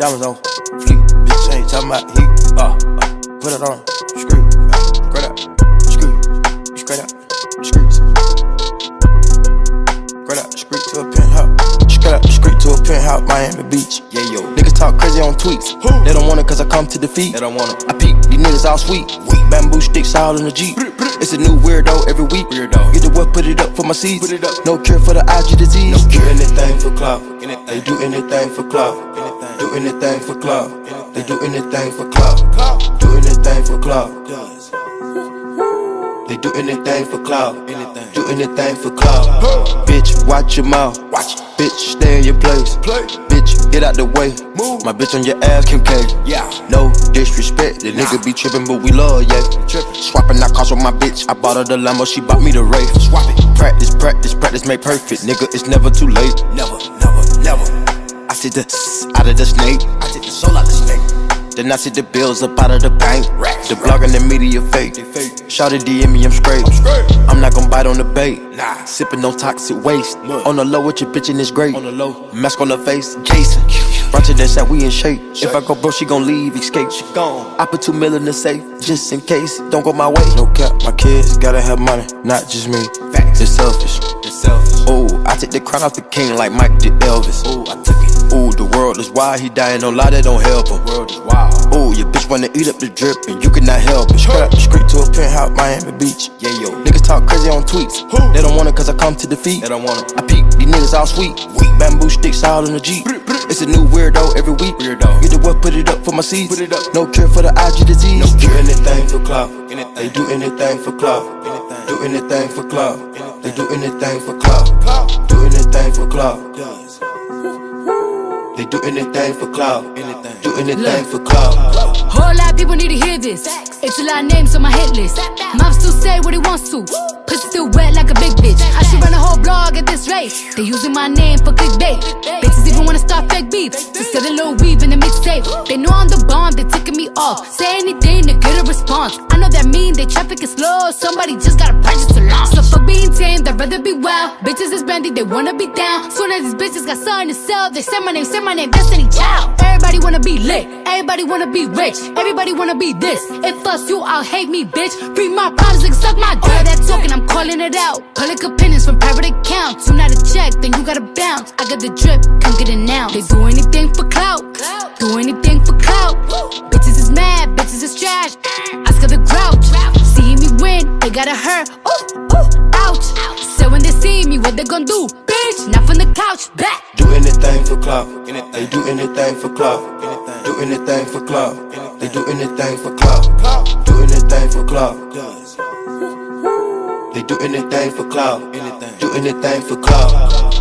Diamonds on fleek. Bitch ain't talking about heat. Uh, uh, put it on. Screw. Straight up. Screw. Straight up. Screw. Straight up. Screw to a penthouse. Straight up. Screw to a penthouse. Miami Beach. Yeah, yo. Niggas talk crazy on tweets. They don't want it cause I come to defeat. They don't want it. I peek, these niggas all sweet. Bamboo sticks all in the Jeep. It's a new weirdo every week. Weirdo. Get the what, put it up for my seeds. Put it up. No cure for the IG disease. No cure. Do anything for clout. Anything. They do anything for clout. Do anything for clout. They do anything for clout. Do anything for clout. They do anything for clout. Do anything for clout. Bitch, watch your mouth. Watch. Bitch, stay in your place. Bitch, get out the way. Move. My bitch on your ass, Kim K. Yeah. No disrespect, the nigga be trippin', but we love, yeah. Swappin' out cars with my bitch. I bought her the Lambo, she bought me the Wraith. Swap it. Practice, practice, practice, make perfect. Nigga, it's never too late. Never, never, never. I see the out of the snake. I take the soul out the snake. Then I see the bills up out of the bank. Racks, The blog and the media fake. Shout it DM me, I'm straight. straight. I'm not gon' bite on the bait. Nah. Sippin' no toxic waste. On the low with your bitch and it's great. On the low. Mask on the face, Jason. Roger that said we in shape. If I go broke, she gon' leave, escape. She Gone. I put two mil in the safe, just in case. Don't go my way. No cap, my kids gotta have money, not just me. Facts. It's selfish. It's selfish. Ooh, I take the crown off the king like Mike did Elvis. Ooh, I took. Ooh, the world is wild, he dying, no lie, that don't help him. World is wild. Ooh, your bitch wanna eat up the drip and you cannot help it. Straight up the street to a penthouse, Miami Beach. Yeah, yo. Niggas talk crazy on tweets. They don't want it cause I come to defeat. They don't want it. I peek, these niggas all sweet. Bamboo sticks all in the Jeep. It's a new weirdo every week. Weirdo. Get the what, put it up for my seeds. Put it up. No cure for the IG disease. No cure. Do anything for clout. Anything. They do anything for clout. Anything. Do anything for clout. Anything. They do anything for. Clout. Do anything for clout. Does. They do anything for clout. Anything. Do anything for clout. Whole lot of people need to hear this. It's a lot of names on my hit list. Mom still say what he wants to. Pussy still wet like a big bitch. I should run a whole blog at this rate. They using my name for clickbait. Bitches even wanna start fake beef. To sell a little weave in the mixtape. They know I'm the bomb, they ticking me off. Say anything to get a response. I know that mean they traffic is slow. Somebody just gotta Bitches is brandy, they wanna be down. Soon as these bitches got something to sell, they say my name, say my name, Destiny Child. Everybody wanna be lit, everybody wanna be rich, everybody wanna be this. If us you, I'll hate me, bitch. Free my problems and suck my dick. All that talking, I'm calling it out. Public opinions from private accounts. You not a check, then you gotta bounce. I got the drip, come get it now. They do anything for clout, do anything for clout. Gon' do? Bitch, not from the couch, back. Do anything for clout. They do anything for clout. Do anything for clout. They do anything for clout. Do anything for clout. They do anything for clout. Do anything for clout.